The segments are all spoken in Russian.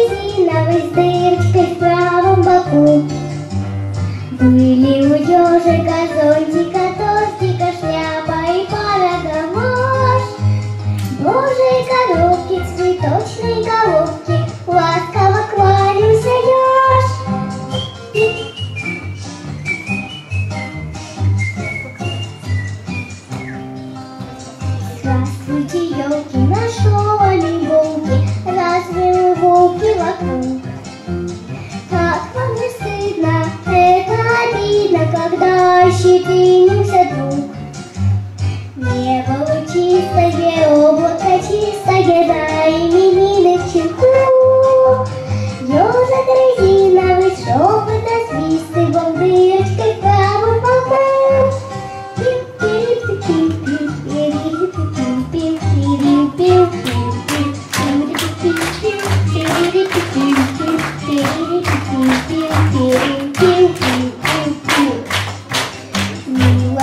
резиновой с дырочкой в правом боку. Были у ежика зонтика, тостика, шляпа и пара гамаш. Божьей коробки, цветочной головки, ласково еж. Здравствуйте, елки, нашел вокруг? Как вам не стыдно, это обидно, когда друг.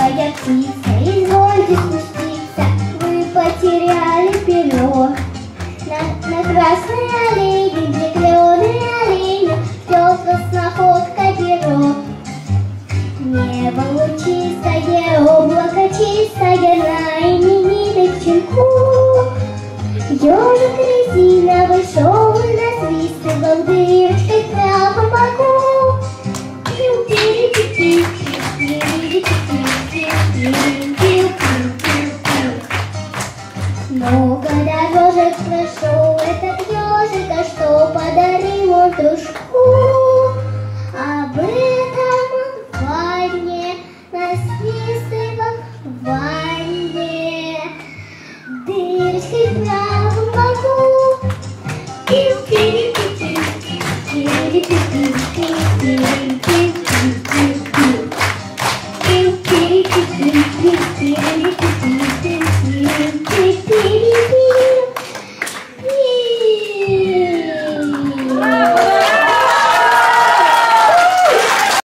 Милая птица, извольте спуститься, вы потеряли перо. На, на красной аллее, где клены оленя, ждет вас находка перо. Небо лучистое, облако чистое, на именинных чайку. Ежик резиновый шел и насвистывал дырочкой в правом боку. Много дорожек прошел этот ежик, а что подарил он дружку? Об